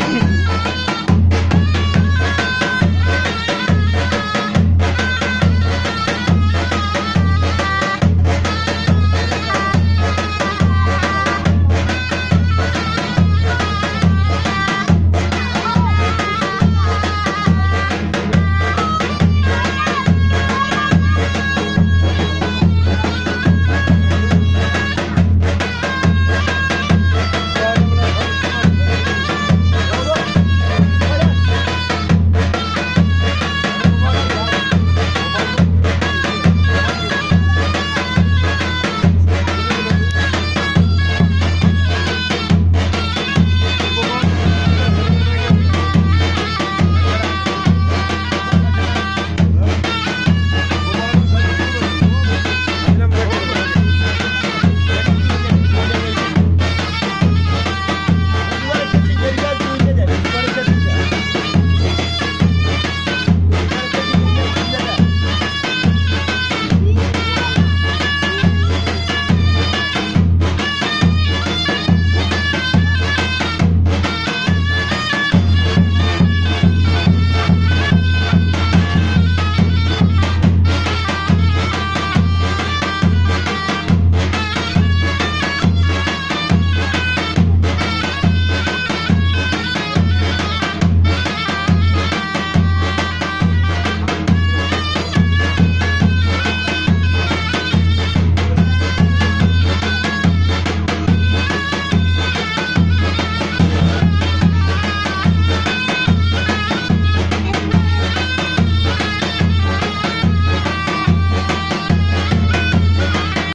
thing.